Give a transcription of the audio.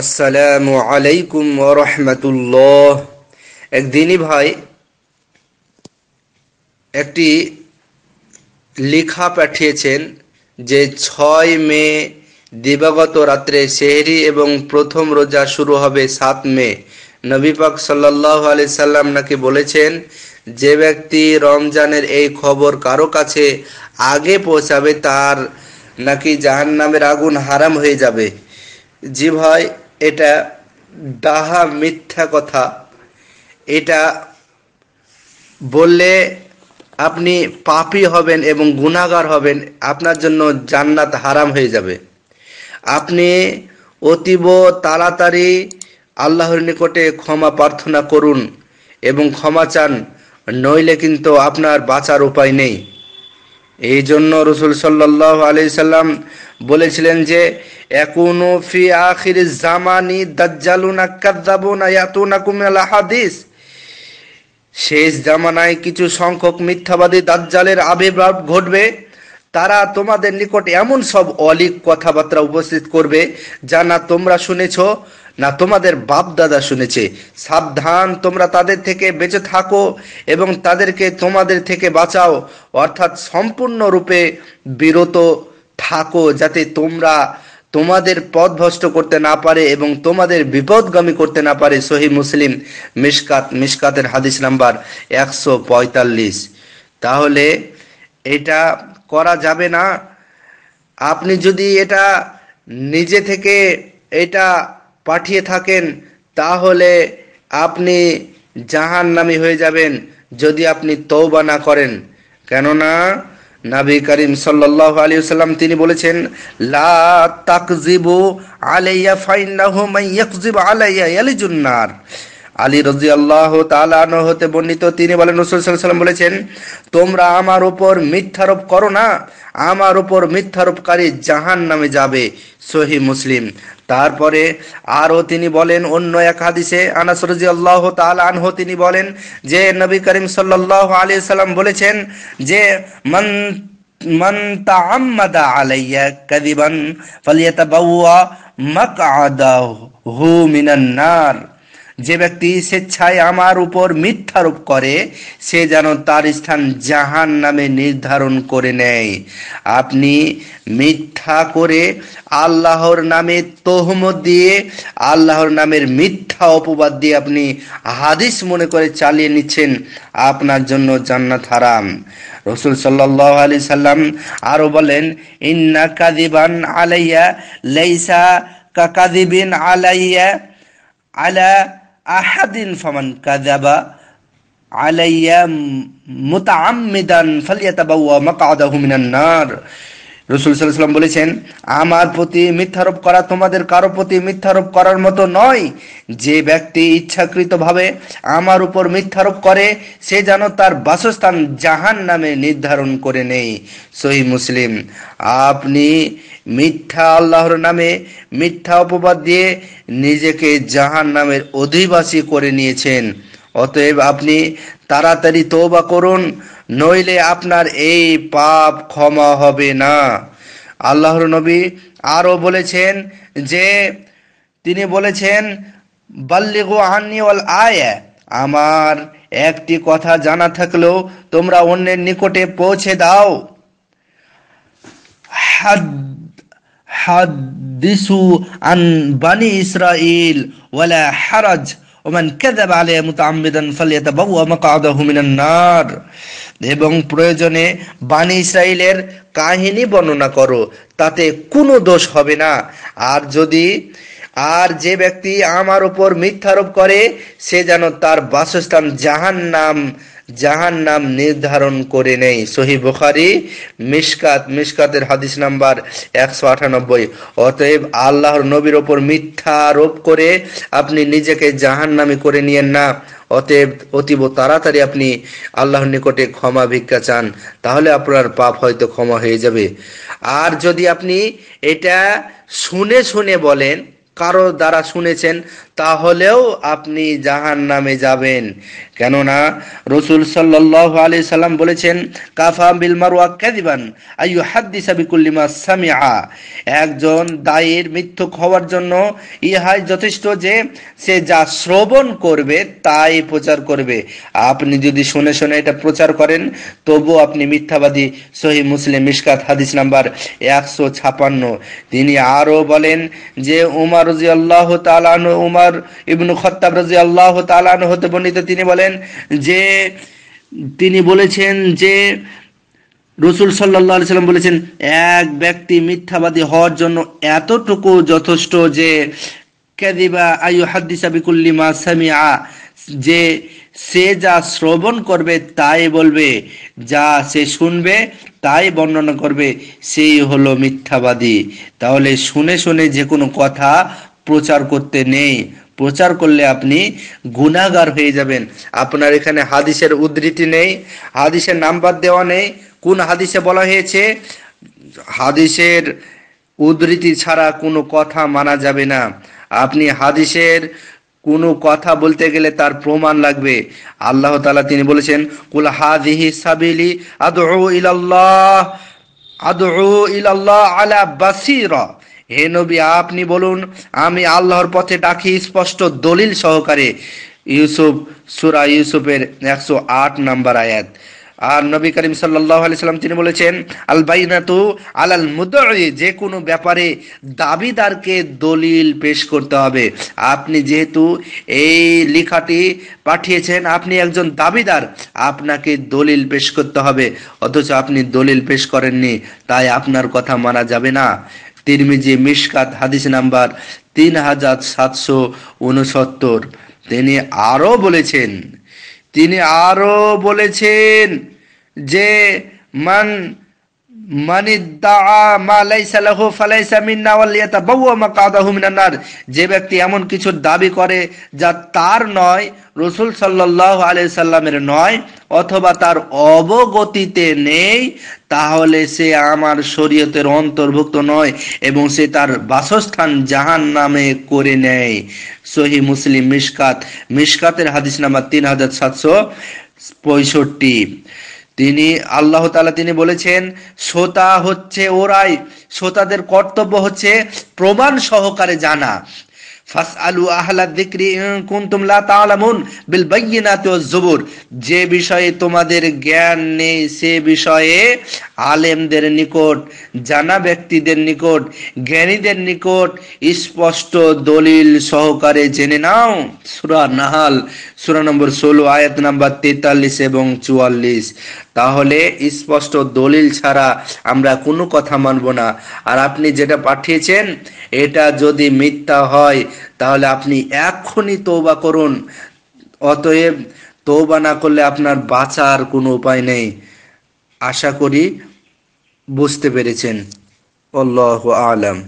আসসালামু আলাইকুম রহমতুল্লাহ। একদিনই ভাই, একটি লেখা পাঠিয়েছেন যে ছয় মে, দিবাগত রাত্রে সেহরি এবং প্রথম রোজা শুরু হবে সাত মে। নবী পাক সাল্লাহ আলি সাল্লাম নাকি বলেছেন, যে ব্যক্তি রমজানের এই খবর কারও কাছে আগে পৌঁছাবে, তার নাকি জাহান নামের আগুন হারাম হয়ে যাবে। জি ভাই এটা ডাহা মিথ্যা কথা। এটা বললে আপনি পাপি হবেন এবং গুণাগার হবেন, আপনার জন্য জান্নাত হারাম হয়ে যাবে। আপনি অতীব তাড়াতাড়ি আল্লাহর নিকটে ক্ষমা প্রার্থনা করুন এবং ক্ষমা চান, নইলে কিন্তু আপনার বাঁচার উপায় নেই। এই জন্য রসুল সাল্লাহ আলি সাল্লাম বলেছিলেন যে একুনু ফি আখির জামানি দাজ্জালুনা কাদ্দাবুনা ইয়াতুনা কুমিনাল হাদিস। শেষ জামানায় কিছু সংখ্যক মিথ্যাবাদী দাজ্জালের আবির্ভাব ঘটবে। তারা তোমাদের নিকট এমন সব অলিক কথাবার্তা উপস্থিত করবে, যা না তোমরা শুনেছ, না তোমাদের বাপ দাদা শুনেছে। সাবধান, তোমরা তাদের থেকে বেঁচে থাকো এবং তাদেরকে তোমাদের থেকে বাঁচাও। অর্থাৎ সম্পূর্ণরূপে বিরত থাকো যাতে তোমরা তোমাদের পথ ভ্রষ্ট করতে না পারে এবং তোমাদের বিপদগামী করতে না পারে। সহি মুসলিম মিসকাত মিসকাতের হাদিস নাম্বার একশো পঁয়তাল্লিশ। তাহলে এটা করা যাবে না। আপনি যদি এটা নিজে থেকে এটা পাঠিয়ে থাকেন, তাহলে আপনি জাহান নামি হয়ে যাবেন যদি আপনি তৌবা না করেন। কেননা নাবি করিম সাল্লাহ আলী সাল্লাম তিনি বলেছেন, লা তাকজিবু আলাইয়া ফাইন্নাহু মাইয়াকজিব আলাইয়া ইয়ালিজুন্নার আলী রাজি আল্লাহ তালান হতে বর্ণিত তিনি বলেন, রসুল সাল্লাম বলেছেন, তোমরা আমার উপর মিথ্যারোপ করো না, আমার উপর মিথ্যারোপকারী জাহান নামে যাবে সহি মুসলিম। তারপরে আরও তিনি বলেন, অন্য এক হাদিসে আনাস রাজি আল্লাহ তাল তিনি বলেন যে, নবী করিম সাল্লাহ আলি সাল্লাম বলেছেন যে, মন মন তাম্মাদা আলাইয়া কাদিবান ফালিয়াতাবাউয়া মাকআদাহু মিনান নার। যে ব্যক্তি স্বেচ্ছায় আমার উপর মিথ্যারোপ করে, সে যেন তার স্থান জাহান নামে নির্ধারণ করে নেয়। আপনি মিথ্যা করে আল্লাহর নামে তহমত দিয়ে, আল্লাহর নামের মিথ্যা অপবাদ দিয়ে আপনি হাদিস মনে করে চালিয়ে নিচ্ছেন, আপনার জন্য জান্নাত হারাম। রসুল সাল্লাহ আলি সাল্লাম আরও বলেন, ইন্না কাদিবান আলাইয়া, লেইসা কাকাদিবিন আলাইয়া, আলা আহাদিন ফামান কাজাবা আলাইয়া মুতাআম্মিদান ফালিয়াতাবাওয়া মাকআদাহু মিনান নার। রসুল সাল্লাম বলেছেন, আমার প্রতি মিথ্যারোপ করা তোমাদের কারও প্রতি মিথ্যারোপ করার মতো নয়। যে ব্যক্তি ইচ্ছাকৃতভাবে আমার উপর মিথ্যারোপ করে, সে যেন তার বাসস্থান জাহান নামে নির্ধারণ করে নেই সহি মুসলিম, আপনি মিথ্যা আল্লাহর নামে মিথ্যা অপবাদ দিয়ে নিজেকে জাহান নামের অধিবাসী করে নিয়েছেন। অতএব আপনি তাড়াতাড়ি তৌবা করুন, নইলে আপনার এই পাপ ক্ষমা হবে না। আল্লাহর নবী আরও বলেছেন যে, তিনি বলেছেন, বাল্লিগো আন্নি ওয়াল আয়া। আমার একটি কথা জানা থাকলেও তোমরা অন্যের নিকটে পৌঁছে দাও। হাদিসু আন বানি ইসরাইল ওয়ালা হারাজ ওমান কাযাব আলাইহি মুতাআম্মিদান ফালিয়াতাবাওয়া মাকআদাহু মিনান নার এবং প্রয়োজনে বানি ইসরাইলের কাহিনী বর্ণনা করো, তাতে কোনো দোষ হবে না। আর যদি, আর যে ব্যক্তি আমার উপর মিথ্যারোপ করে, সে যেন তার বাসস্থান জাহান নাম জাহান নাম নির্ধারণ করে নেই। সহি বুখারি মিসকাত মিসকাতের হাদিস নাম্বার একশো আটানব্বই। অতএব আল্লাহর নবীর ওপর মিথ্যা আরোপ করে আপনি নিজেকে জাহান নামে করে নিয়েন না। অতএব অতীব তাড়াতাড়ি আপনি আল্লাহর নিকটে ক্ষমা ভিক্ষা চান, তাহলে আপনার পাপ হয়তো ক্ষমা হয়ে যাবে। আর যদি আপনি এটা শুনে শুনে বলেন কারও দ্বারা শুনেছেন, তাহলেও আপনি জাহান নামে যাবেন। কেননা রসুল সাল্লাহ আলি সাল্লাম বলেছেন, কাফা বিল মারুয়া কাদিবান আইয়ু হাদ্দিসা বিকুল্লিমা সামিআ। একজন দায়ের মিথ্যুক হওয়ার জন্য ইহাই যথেষ্ট যে সে যা শ্রবণ করবে, তাই প্রচার করবে। আপনি যদি শুনে শুনে এটা প্রচার করেন, তবু আপনি মিথ্যাবাদী সহি মুসলিম মিসকাত হাদিস নাম্বার একশো ছাপান্ন। তিনি আরও বলেন যে, উমার রাজি আল্লাহ তালান উমার ইবনু খত্তাব রাজি আল্লাহ তালান হতে বর্ণিত, তিনি বলেন যে, তিনি বলেছেন যে, রসুল সাল্লাহ সাল্লাম বলেছেন, এক ব্যক্তি মিথ্যাবাদী হওয়ার জন্য এতটুকু যথেষ্ট যে কেদিবা আয়ু হাদ্দিসা বিকুল্লিমা সামিয়া যে সে যা শ্রবণ করবে তাই বলবে, যা সে শুনবে তাই বর্ণনা করবে, সেই হলো মিথ্যাবাদী। তাহলে শুনে শুনে যে কোনো কথা প্রচার করতে নেই। প্রচার করলে আপনি গুণাগার হয়ে যাবেন। আপনার এখানে হাদিসের উদ্ধৃতি নেই, হাদিসের নাম্বার দেওয়া নেই। কোন হাদিসে বলা হয়েছে, হাদিসের উদ্ধৃতি ছাড়া কোনো কথা মানা যাবে না। আপনি হাদিসের কোনো কথা বলতে গেলে তার প্রমাণ লাগবে। আল্লাহ তালা তিনি বলেছেন, কুল সাবিলি আদৌ ইলাল্লাহ আদৌ ইলাল্লাহ আলা বাসিরা। হে নবী, আপনি বলুন, আমি আল্লাহর পথে ডাকি স্পষ্ট দলিল সহকারে। ইউসুফ, সুরা ইউসুফের একশো আট নাম্বার আয়াত। আর নবী করিম সাল্লাহ আলি সাল্লাম তিনি বলেছেন আল বাইনাতু আলাল মুদ্দাই যে কোনো ব্যাপারে দাবিদারকে দলিল পেশ করতে হবে। আপনি যেহেতু এই লেখাটি পাঠিয়েছেন, আপনি একজন দাবিদার, আপনাকে দলিল পেশ করতে হবে। অথচ আপনি দলিল পেশ করেননি, তাই আপনার কথা মানা যাবে না। তিরমিজি মিশকাত, হাদিস নাম্বার তিন হাজার সাতশো উনসত্তর তিনি আরও বলেছেন তিনি আরও বলেছেন যে মান যে ব্যক্তি এমন কিছু দাবি করে যা তার নয়, রসুল সাল্লাহ আলাই সাল্লামের নয়, অথবা তার অবগতিতে নেই, তাহলে সে আমার শরীয়তের অন্তর্ভুক্ত নয় এবং সে তার বাসস্থান জাহান নামে করে নেয়। সহি মুসলিম মিসকাত মিসকাতের হাদিস নাম্বার তিন হাজার সাতশো পঁয়ষট্টি। তিনি, আল্লাহ তালা তিনি বলেছেন, শ্রোতা হচ্ছে ওরাই, শ্রোতাদের কর্তব্য হচ্ছে প্রমাণ সহকারে জানা। ফাসআলু আহলা যিকরি ইন কুনতুম বিল বায়িনাতি ওয়াজ জুবুর যে বিষয়ে তোমাদের জ্ঞান নেই, সে বিষয়ে আলেমদের নিকট, জানা ব্যক্তিদের নিকট, জ্ঞানীদের নিকট স্পষ্ট দলিল সহকারে জেনে নাও। সূরা নাহাল, সূরা নম্বর 16 আয়াত নাম্বার 43 এবং 44 তাহলে স্পষ্ট দলিল ছাড়া আমরা কোনো কথা মানব না। আর আপনি যেটা পাঠিয়েছেন, এটা যদি মিথ্যা হয়, তাহলে আপনি এক্ষুনি তৌবা করুন। অতএব তৌবা না করলে আপনার বাঁচার কোনো উপায় নেই। আশা করি বুঝতে পেরেছেন। আল্লাহ আলম।